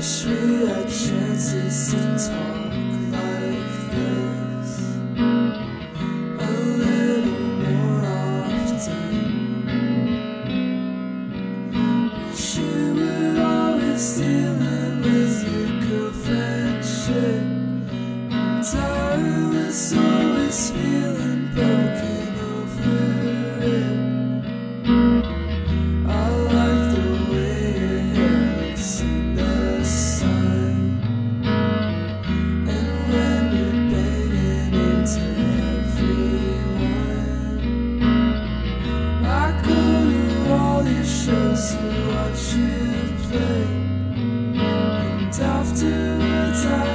wish we had chances to talk like this a little more often. Wish you were always dealing with your girlfriend shit, and I was always. to watch you play, and afterwards I.